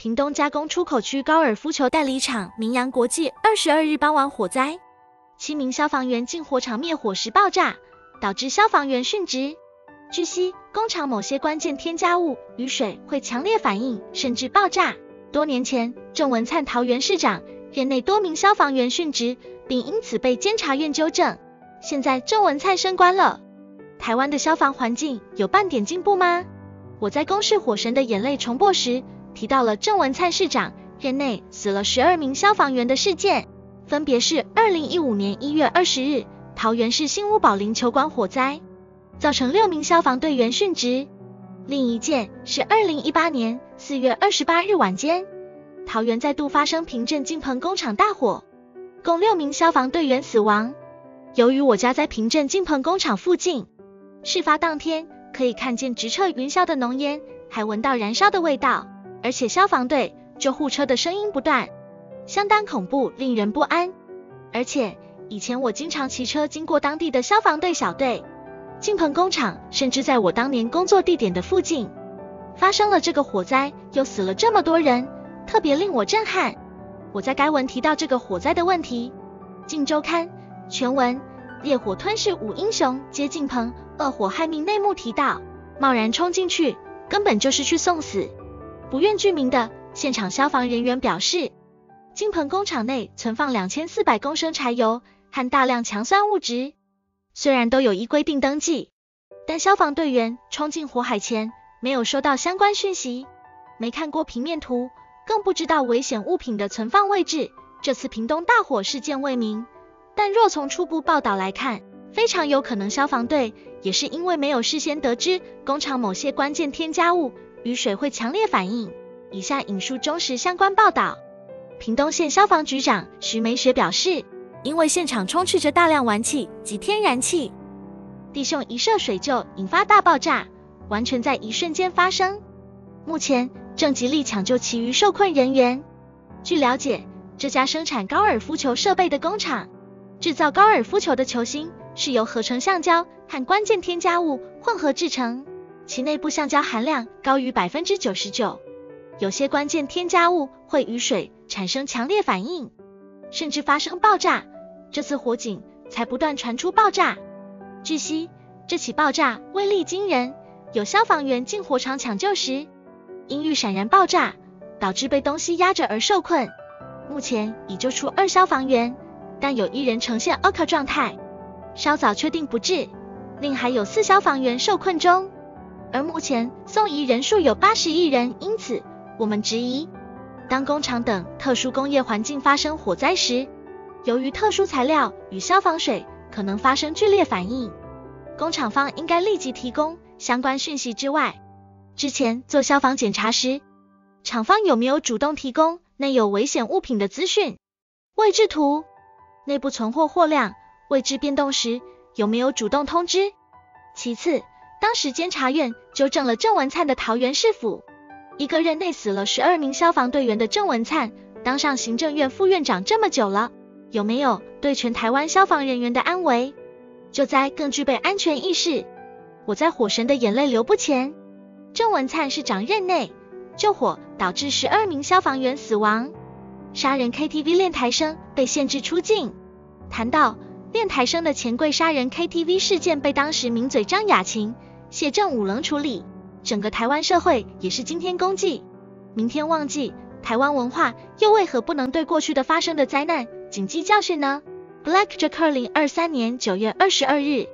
屏东加工出口区高尔夫球代理厂明阳国际二十二日傍晚火灾，七名消防员进火场灭火时爆炸，导致消防员殉职。据悉，工厂某些关键添加物与水会强烈反应，甚至爆炸。多年前，郑文灿桃园市长任内多名消防员殉职，并因此被监察院纠正。现在郑文灿升官了，台湾的消防环境有半点进步吗？我在公视《火神的眼泪》重播时提到了郑文灿市长任内死了十二名消防员的事件，分别是二零一五年一月二十日桃园市新屋保龄球馆火灾。造成六名消防队员殉职。另一件是二零一八年四月二十八日晚间，桃园再度发生平镇金鹏工厂大火，共六名消防队员死亡。由于我家在平镇金鹏工厂附近，事发当天可以看见直彻云霄的浓烟，还闻到燃烧的味道，而且消防队救护车的声音不断，相当恐怖，令人不安。而且以前我经常骑车经过当地的消防队小队。金鹏工厂甚至在我当年工作地点的附近发生了这个火灾，又死了这么多人，特别令我震撼。我在该文提到这个火灾的问题，《镜周刊》全文烈火吞噬五英雄接近鹏，恶火害命。内幕提到，贸然冲进去根本就是去送死。不愿具名的现场消防人员表示，金鹏工厂内存放两千四百公升柴油和大量强酸物质。虽然都有依规定登记，但消防队员冲进火海前没有收到相关讯息，没看过平面图，更不知道危险物品的存放位置。这次屏东大火事件未明，但若从初步报道来看，非常有可能消防队也是因为没有事先得知工厂某些关键添加物与水会强烈反应。以下引述中时相关报道，屏东县消防局长徐梅雪表示。因为现场充斥着大量玩气及天然气，弟兄一涉水就引发大爆炸，完全在一瞬间发生。目前正极力抢救其余受困人员。据了解，这家生产高尔夫球设备的工厂，制造高尔夫球的球芯是由合成橡胶和关键添加物混合制成，其内部橡胶含量高于百分之九十九，有些关键添加物会与水产生强烈反应。甚至发生爆炸，这次火警才不断传出爆炸。据悉，这起爆炸威力惊人，有消防员进火场抢救时，因遇闪燃爆炸，导致被东西压着而受困。目前已救出二消防员，但有一人呈现 OK 状态，稍早确定不治。另还有四消防员受困中，而目前送医人数有八十亿人。因此，我们质疑。当工厂等特殊工业环境发生火灾时，由于特殊材料与消防水可能发生剧烈反应，工厂方应该立即提供相关讯息。之外，之前做消防检查时，厂方有没有主动提供内有危险物品的资讯、位置图、内部存货货量、位置变动时有没有主动通知？其次，当时监察院纠正了郑文灿的桃园市府。一个任内死了十二名消防队员的郑文灿当上行政院副院长这么久了，有没有对全台湾消防人员的安危救灾更具备安全意识？我在火神的眼泪流不前。郑文灿市长任内救火导致十二名消防员死亡，杀人 KTV 练台生被限制出境。谈到练台生的钱柜杀人 KTV 事件，被当时名嘴张雅琴、谢正五棱处理。整个台湾社会也是今天功绩，明天忘记，台湾文化又为何不能对过去的发生的灾难谨记教训呢？Black Jack 二零二三年九月二十二日。